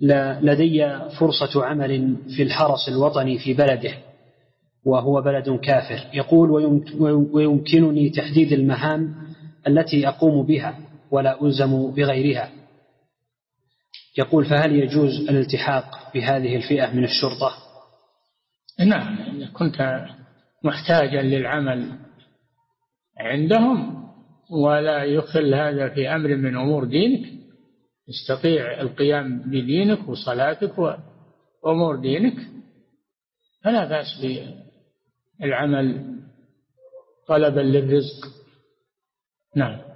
لدي فرصة عمل في الحرس الوطني في بلده وهو بلد كافر. يقول ويمكنني تحديد المهام التي أقوم بها ولا ألزم بغيرها. يقول فهل يجوز الالتحاق بهذه الفئة من الشرطة؟ نعم إذا كنت محتاجا للعمل عندهم ولا يخل هذا في أمر من أمور دينك تستطيع القيام بدينك وصلاتك وأمور دينك فلا بأس بالعمل طلبا للرزق. نعم.